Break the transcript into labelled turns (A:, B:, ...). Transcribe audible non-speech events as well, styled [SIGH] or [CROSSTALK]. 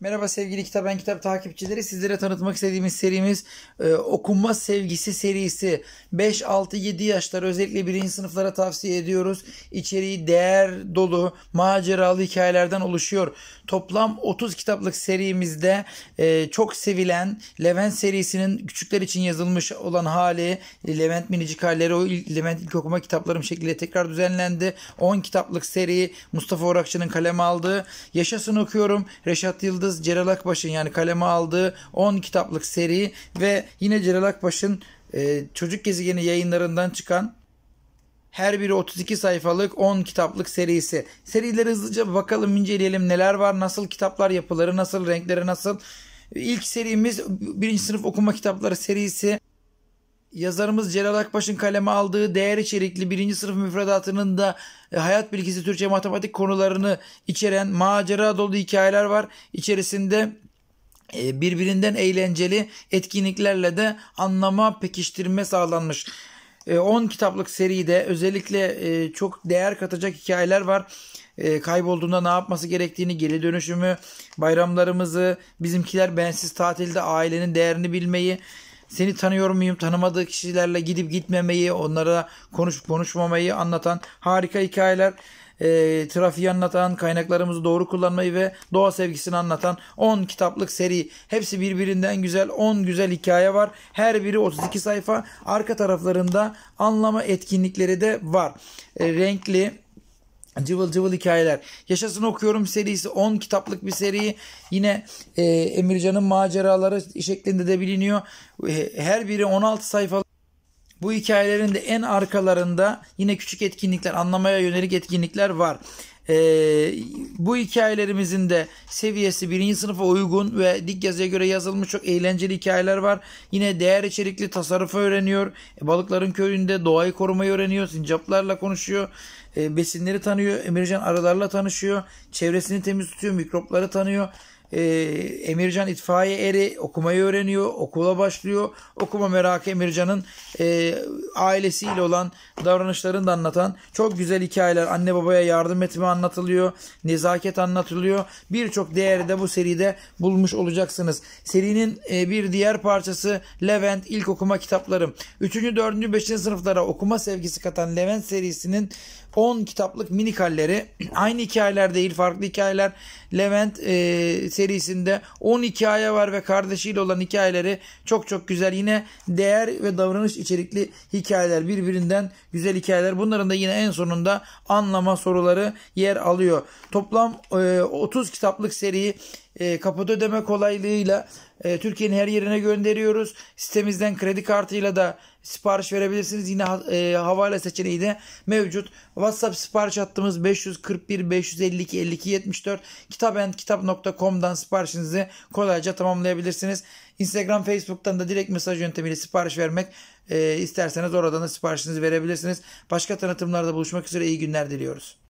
A: Merhaba sevgili Kitap Ben Kitap takipçileri. Sizlere tanıtmak istediğimiz serimiz e, Okunma Sevgisi serisi. 5, 6, 7 yaşlar özellikle birinci sınıflara tavsiye ediyoruz. İçeriği değer dolu, maceralı hikayelerden oluşuyor. Toplam 30 kitaplık serimizde e, çok sevilen Levent serisinin küçükler için yazılmış olan hali Levent minicik halleri o Levent ilk okuma kitaplarım şekilde tekrar düzenlendi. 10 kitaplık seri Mustafa Orakçı'nın kaleme aldığı Yaşasın okuyorum Reşat Yıldız Yıldız Celal Akbaş'ın yani kaleme aldığı 10 kitaplık seri ve yine Celal Akbaş'ın e, Çocuk Gezegeni yayınlarından çıkan her biri 32 sayfalık 10 kitaplık serisi. Serileri hızlıca bakalım inceleyelim neler var, nasıl kitaplar yapıları, nasıl renkleri nasıl. İlk serimiz birinci sınıf okuma kitapları serisi. Yazarımız Celal Akbaş'ın kaleme aldığı değer içerikli birinci sınıf müfredatının da e, hayat bilgisi, Türkçe matematik konularını içeren macera dolu hikayeler var. İçerisinde e, birbirinden eğlenceli etkinliklerle de anlama, pekiştirme sağlanmış. 10 e, kitaplık seride özellikle çok değer katacak hikayeler var. Kaybolduğunda ne yapması gerektiğini, geri dönüşümü, bayramlarımızı, bizimkiler bensiz tatilde ailenin değerini bilmeyi, seni tanıyor muyum tanımadığı kişilerle gidip gitmemeyi onlara konuşup konuşmamayı anlatan harika hikayeler e, trafiği anlatan, kaynaklarımızı doğru kullanmayı ve doğa sevgisini anlatan 10 kitaplık seri. Hepsi birbirinden güzel 10 güzel hikaye var. Her biri 32 sayfa. Arka taraflarında anlama etkinlikleri de var. E, renkli Cıvıl cıvıl hikayeler. Yaşasın okuyorum serisi 10 kitaplık bir seri. Yine e, Emircan'ın maceraları şeklinde de biliniyor. E, her biri 16 sayfalık. Bu hikayelerin de en arkalarında yine küçük etkinlikler, anlamaya yönelik etkinlikler var. Ee, bu hikayelerimizin de seviyesi birinci sınıfa uygun ve dik yazıya göre yazılmış çok eğlenceli hikayeler var. Yine değer içerikli tasarrufu öğreniyor. E, balıkların köyünde doğayı korumayı öğreniyor. Sincaplarla konuşuyor. E, besinleri tanıyor. Emircan arılarla tanışıyor. Çevresini temiz tutuyor. Mikropları tanıyor e, Emircan itfaiye eri okumayı öğreniyor. Okula başlıyor. Okuma merakı Emircan'ın e, ailesiyle olan davranışlarını da anlatan çok güzel hikayeler. Anne babaya yardım etme anlatılıyor. Nezaket anlatılıyor. Birçok değeri de bu seride bulmuş olacaksınız. Serinin e, bir diğer parçası Levent ilk okuma kitaplarım. 3. 4. 5. sınıflara okuma sevgisi katan Levent serisinin 10 kitaplık minikalleri [CLEARS THROAT] aynı hikayeler değil farklı hikayeler Levent e, serisinde 10 hikaye var ve kardeşiyle olan hikayeleri çok çok güzel. Yine değer ve davranış içerikli hikayeler birbirinden güzel hikayeler. Bunların da yine en sonunda anlama soruları yer alıyor. Toplam e, 30 kitaplık seriyi e, kapıda ödeme kolaylığıyla e, Türkiye'nin her yerine gönderiyoruz. Sitemizden kredi kartıyla da sipariş verebilirsiniz. Yine e, havale seçeneği de mevcut. WhatsApp sipariş hattımız 541 552 52 74 kitapendkitap.com'dan siparişinizi kolayca tamamlayabilirsiniz. Instagram, Facebook'tan da direkt mesaj yöntemiyle sipariş vermek e, isterseniz oradan da siparişinizi verebilirsiniz. Başka tanıtımlarda buluşmak üzere iyi günler diliyoruz.